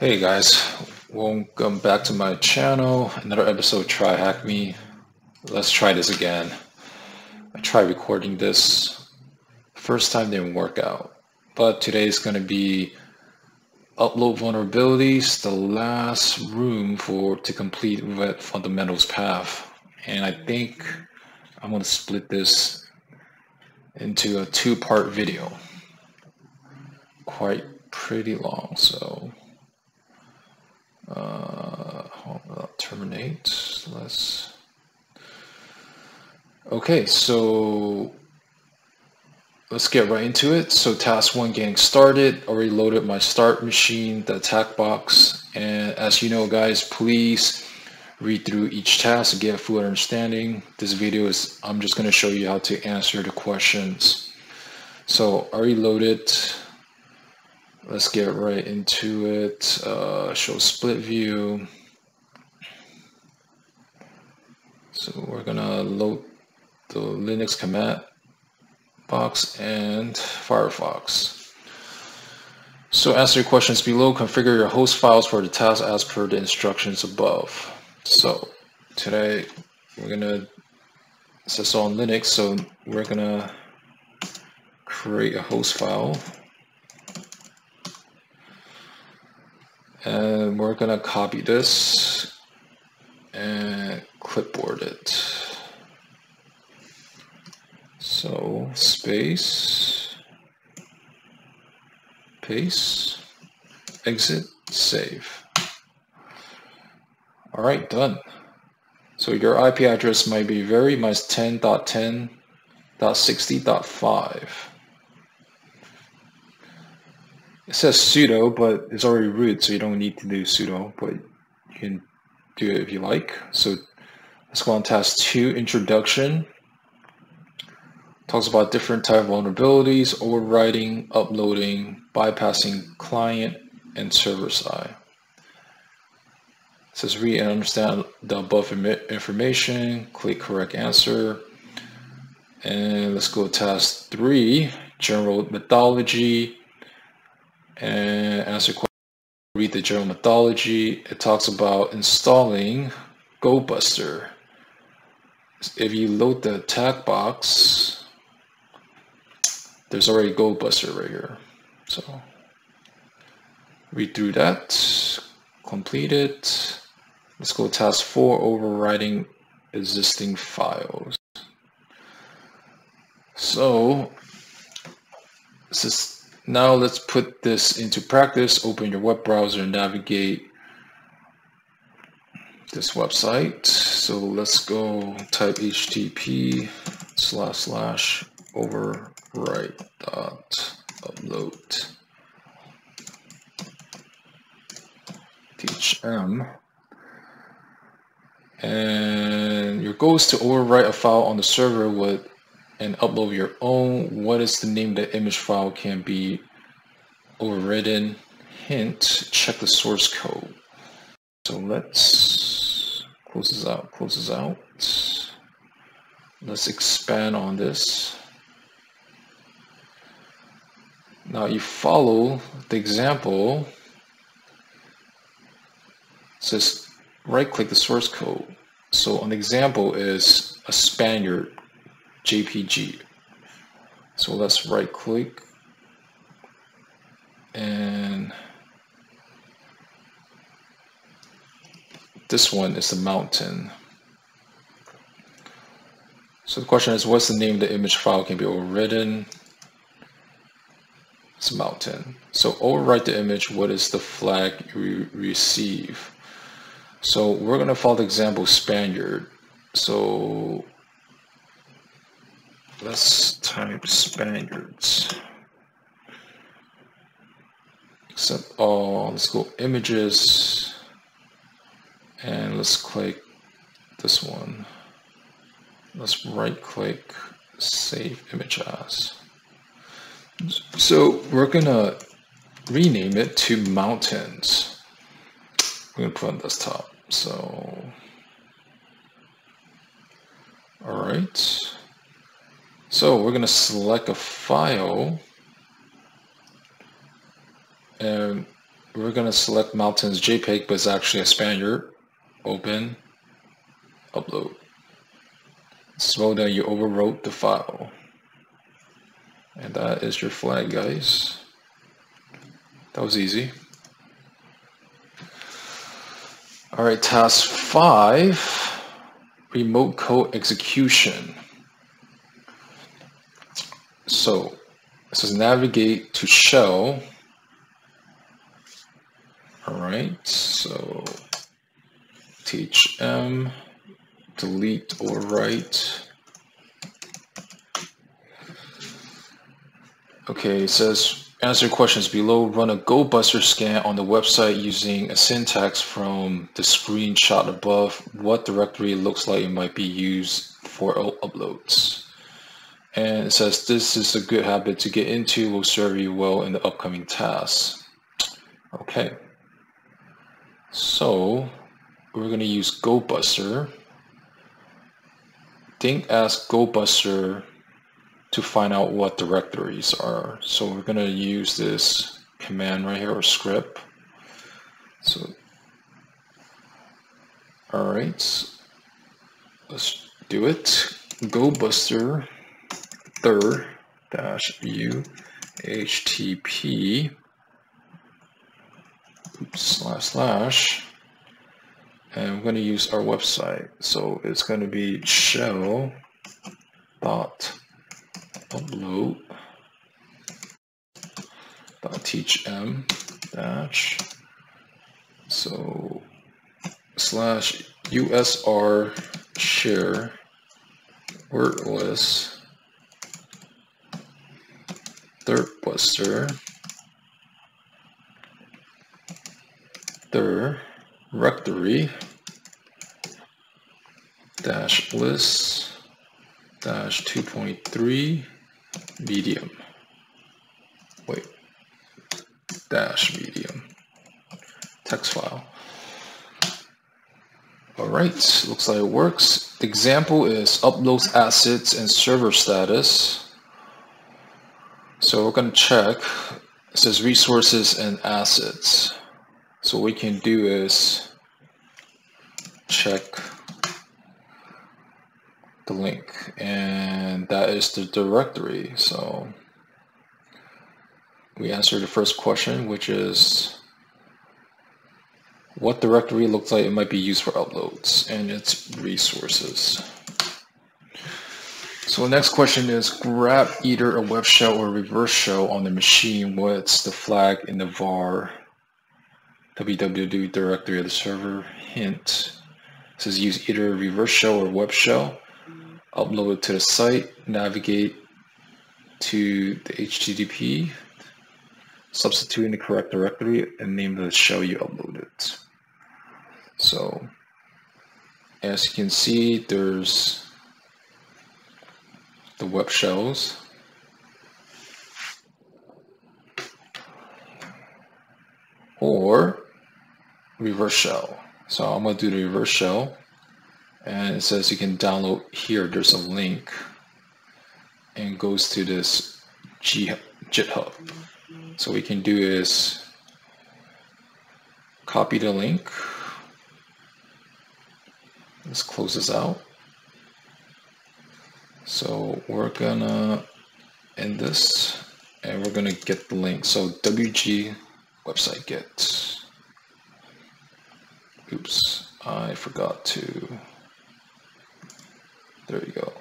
Hey guys, welcome back to my channel. Another episode Try Hack Me. Let's try this again. I tried recording this. First time didn't work out. But today is going to be upload vulnerabilities, the last room for to complete Web Fundamentals path. And I think I'm going to split this into a two-part video. Quite pretty long, so uh, terminate. Let's. Okay, so let's get right into it. So task one, getting started. Already loaded my start machine, the attack box, and as you know, guys, please read through each task to get a full understanding. This video is I'm just going to show you how to answer the questions. So already loaded let's get right into it. Uh, show split view. So we're gonna load the Linux command box and Firefox. So answer your questions below. Configure your host files for the task as per the instructions above. So today we're gonna, this is on Linux, so we're gonna create a host file and we're gonna copy this and clipboard it. So space paste exit save. All right done. So your IP address might be very much 10.10.60.5 it says sudo, but it's already root, so you don't need to do sudo, but you can do it if you like. So let's go on task two, introduction. Talks about different type vulnerabilities, overwriting, uploading, bypassing client and server side. It says read and understand the above information, click correct answer. And let's go to task three, general methodology, and answer question, read the general methodology. It talks about installing GoBuster. If you load the attack box, there's already GoBuster right here. So read through that, complete it. Let's go task four, overwriting existing files. So this is now let's put this into practice. Open your web browser and navigate this website. So let's go type HTTP slash slash overwrite dot upload thm and your goal is to overwrite a file on the server with and upload your own. What is the name the image file can be overridden. Hint, check the source code. So let's close this out, close this out. Let's expand on this. Now you follow the example. It says right click the source code. So an example is a Spaniard JPG. So let's right click and this one is the mountain. So the question is, what's the name of the image file can be overridden? It's mountain. So overwrite the image, what is the flag you receive? So we're gonna follow the example Spaniard. So let's type Spaniards. Except all, let's go images and let's click this one. Let's right click save image as. So we're gonna rename it to mountains. We're gonna put on desktop. So, all right. So we're going to select a file and we're going to select mountains JPEG, but it's actually a Spaniard. Open, upload. Slow down, you overwrote the file. And that is your flag, guys. That was easy. All right, task five, remote code execution. So it says navigate to shell. All right, so thm delete or write. Okay, it says answer questions below. Run a GoBuster scan on the website using a syntax from the screenshot above. What directory looks like it might be used for uploads. And it says this is a good habit to get into, will serve you well in the upcoming tasks. Okay. So we're going to use GoBuster. Think ask GoBuster to find out what directories are. So we're going to use this command right here or script. So, all right, let's do it. GoBuster dash u http oops, slash slash. And I'm going to use our website. So it's going to be shell dot upload dot teach m dash. So slash usr share wordless third buster directory dash list dash 2.3 medium. Wait. Dash medium. Text file. All right looks like it works. The example is uploads assets and server status so we're going to check, it says resources and assets. So what we can do is check the link and that is the directory. So we answer the first question, which is what directory looks like it might be used for uploads and its resources. So the next question is grab either a web shell or reverse shell on the machine. What's the flag in the var www directory of the server? Hint. It says use either a reverse shell or web shell. Upload it to the site. Navigate to the HTTP. Substitute in the correct directory and name the shell you uploaded. So as you can see, there's the web shells. Or reverse shell. So I'm going to do the reverse shell. And it says you can download here. There's a link and goes to this G GitHub. So we can do is copy the link. Let's close this out. So we're gonna end this and we're gonna get the link. So WG website get. Oops, I forgot to. There you go.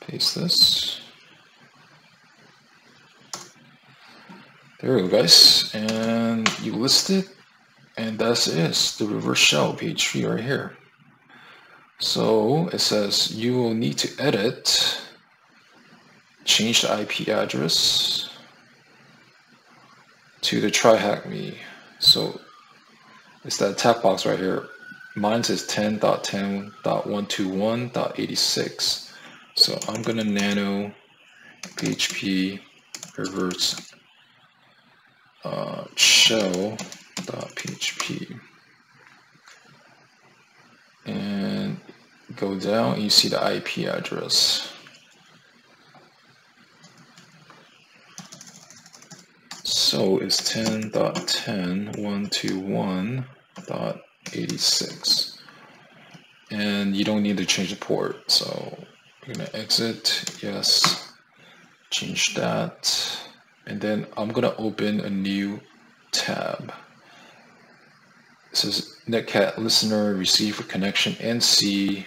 Paste this. There we go, guys. And you list it and that is the reverse shell PHP right here. So it says you will need to edit, change the IP address to the try hack me. So it's that attack box right here. Mine says 10.10.121.86. So I'm gonna nano PHP reverse uh, shell .php and go down you see the IP address. So it's 10.10.121.86 and you don't need to change the port so we're gonna exit yes change that. And then I'm gonna open a new tab. It says Netcat listener receive receiver connection NC.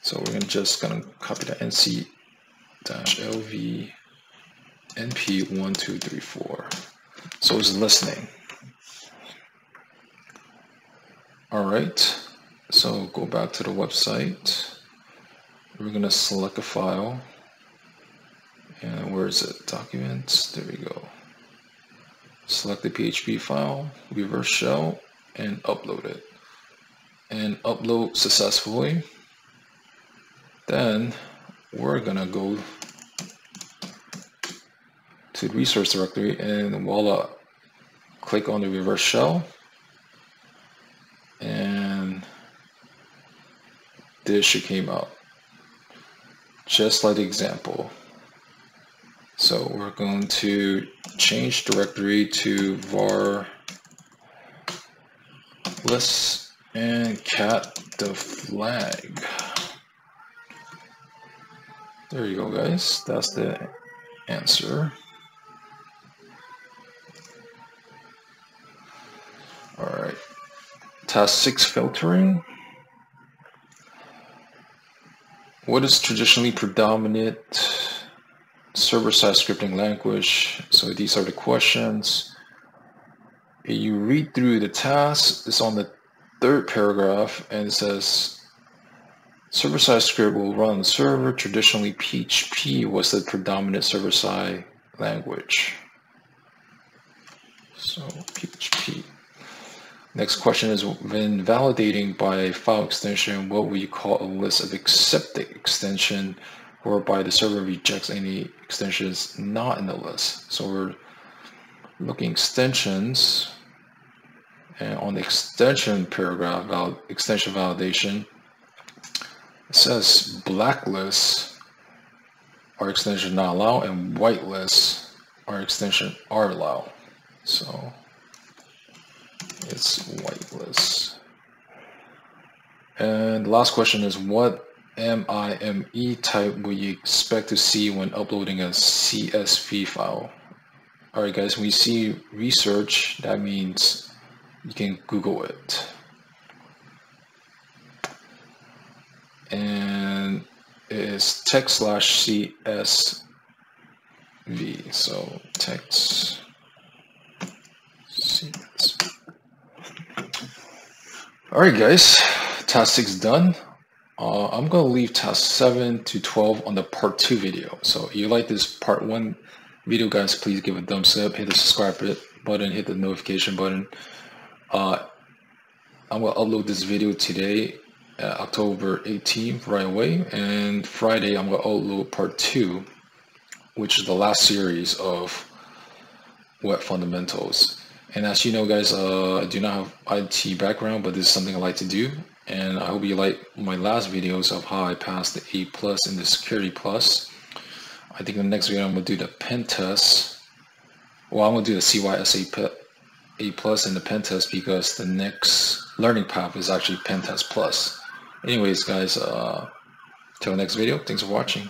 So we're gonna just gonna copy the NC dash LV NP1234. So it's listening. All right, so go back to the website. We're gonna select a file. And where is it? Documents, there we go. Select the PHP file, reverse shell, and upload it. And upload successfully. Then we're gonna go to the resource directory and voila, click on the reverse shell and this should came out just like the example. So we're going to change directory to var list and cat the flag. There you go guys, that's the answer. Alright, task 6 filtering. What is traditionally predominant server-side scripting language? So these are the questions. You read through the task, it's on the third paragraph and it says server-side script will run on the server. Traditionally PHP was the predominant server-side language. So PHP. Next question is when validating by file extension, what will you call a list of accepted extension whereby the server rejects any extensions not in the list? So we're looking extensions and on the extension paragraph, val extension validation, it says blacklist our extension not allowed and whitelist our extension are allowed. So it's whitelist. And the last question is what MIME type you expect to see when uploading a CSV file? Alright guys, when you see research, that means you can Google it. And it is text slash CSV. So text CSV. All right, guys, task six done. Uh, I'm gonna leave task seven to 12 on the part two video. So if you like this part one video, guys, please give a thumbs up, hit the subscribe button, hit the notification button. Uh, I'm gonna upload this video today, uh, October 18th, right away, and Friday I'm gonna upload part two, which is the last series of web fundamentals. And as you know, guys, uh, I do not have IT background, but this is something I like to do. And I hope you like my last videos of how I passed the A plus and the Security plus. I think the next video I'm gonna do the pen test. Well, I'm gonna do the CYSA A plus and the pen test because the next learning path is actually pen test plus. Anyways, guys, uh, till next video. Thanks for watching.